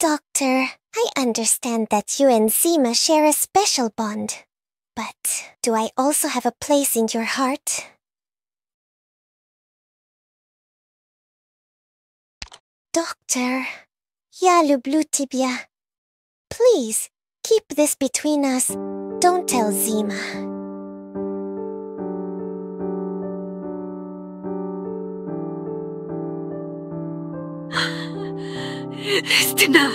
Doctor, I understand that you and Zima share a special bond. But do I also have a place in your heart? Doctor, ya blue tibia. Please, keep this between us. Don't tell Zima. Istina,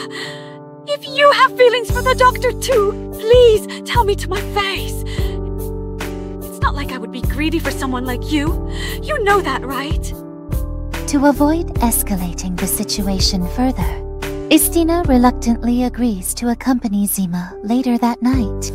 if you have feelings for the doctor too, please tell me to my face. It's not like I would be greedy for someone like you. You know that, right? To avoid escalating the situation further, Istina reluctantly agrees to accompany Zima later that night.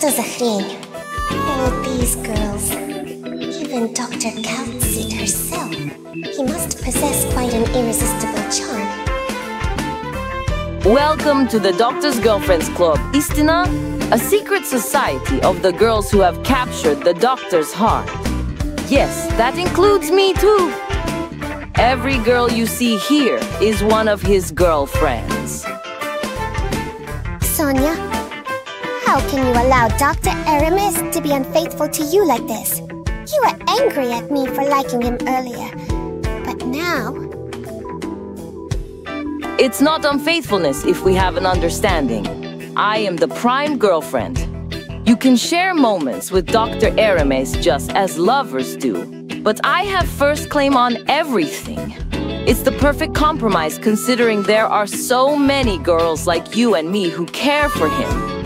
что за хрень? All these girls, even Dr. Kal'tsit herself, he must possess quite an irresistible charm. Welcome to the Doctor's Girlfriends Club, Istina, a secret society of the girls who have captured the Doctor's heart. Yes, that includes me too. Every girl you see here is one of his girlfriends. Sonia, how can you allow Dr. Aramis to be unfaithful to you like this? You were angry at me for liking him earlier, but now... It's not unfaithfulness if we have an understanding. I am the prime girlfriend. You can share moments with Dr. Aramis just as lovers do, but I have first claim on everything. It's the perfect compromise considering there are so many girls like you and me who care for him.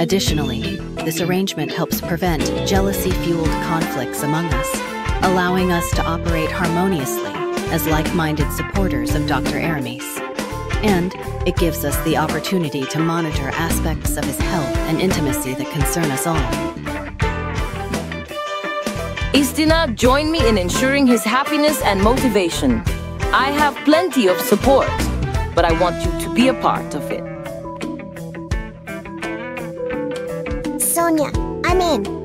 Additionally, this arrangement helps prevent jealousy fueled conflicts among us, allowing us to operate harmoniously as like minded supporters of Dr. Aramis. And it gives us the opportunity to monitor aspects of his health and intimacy that concern us all. Istina, join me in ensuring his happiness and motivation. I have plenty of support, but I want you to be a part of it. Sonia, I'm in.